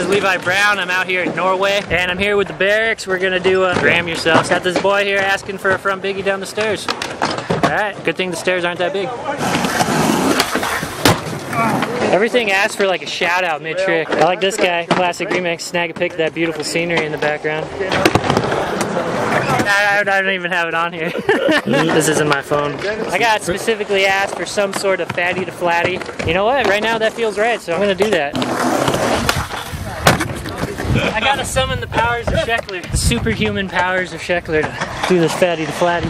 is Levi Brown. I'm out here in Norway, and I'm here with the Berrics. We're gonna do a Gram Yo Selfie. Got this boy here asking for a front biggie down the stairs. All right, good thing the stairs aren't that big. Everything asks for like a shout out mid trick. I like this guy, classic remix. Snag a pic of that beautiful scenery in the background. I, I don't even have it on here. this isn't my phone. I got specifically asked for some sort of fatty to flatty. You know what? Right now that feels right, so I'm gonna do that. I gotta summon the powers of Sheckler, the superhuman powers of Sheckler to do this fatty to flatty.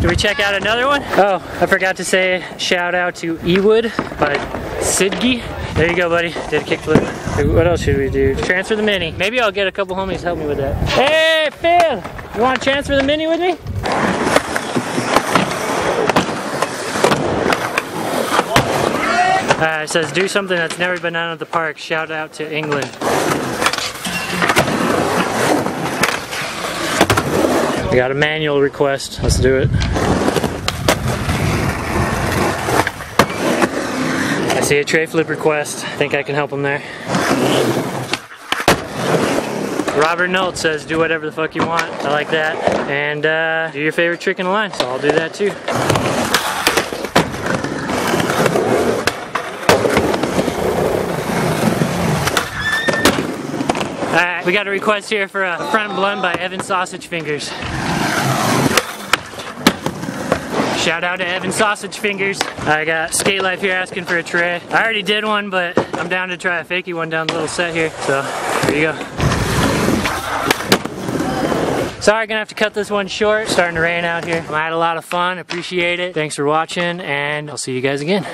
Do we check out another one? Oh, I forgot to say shout out to Ewood by Sidgi. There you go, buddy. Did a kickflip. What else should we do? Transfer the mini. Maybe I'll get a couple homies help me with that. Hey, Phil! You want to transfer the mini with me? Uh, it says, do something that's never been done at the park. Shout out to England. We got a manual request. Let's do it. I see a tray flip request. I think I can help him there. Robert Nolt says, do whatever the fuck you want. I like that. And uh, do your favorite trick in the line. So I'll do that too. Alright, we got a request here for a front blunt by Evan Sausage Fingers. Shout out to Evan Sausage Fingers. I got Skate Life here asking for a tray. I already did one, but I'm down to try a fakey one down the little set here. So, there you go. Sorry, gonna have to cut this one short. Starting to rain out here. I had a lot of fun, appreciate it. Thanks for watching, and I'll see you guys again.